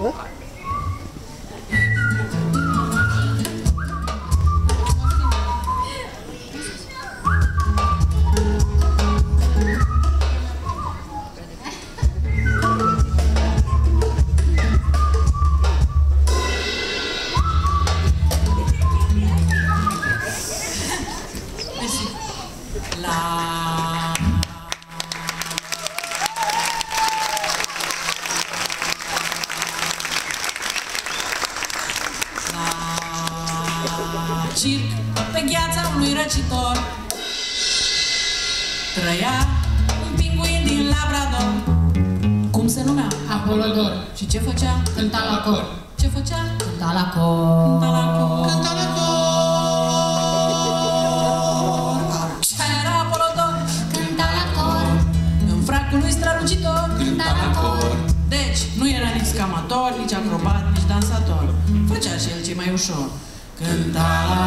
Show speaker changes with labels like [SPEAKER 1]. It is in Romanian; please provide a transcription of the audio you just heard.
[SPEAKER 1] nữa là circ pe gheața unui răcitor. Trăia un pinguin din Labrador. Cum se numea?
[SPEAKER 2] Apolodor.
[SPEAKER 1] Și ce făcea?
[SPEAKER 2] Cânta la cor.
[SPEAKER 1] Ce făcea?
[SPEAKER 2] Cânta la cor.
[SPEAKER 1] Cânta la cor.
[SPEAKER 3] Cânta la cor.
[SPEAKER 1] Cine era Apolodor?
[SPEAKER 2] Cânta la cor.
[SPEAKER 1] În fracul lui strălucitor.
[SPEAKER 2] Cânta la cor.
[SPEAKER 1] Deci, nu era nici scamator, nici acrobat, nici dansator. Făcea și el ce mai ușor. cântat.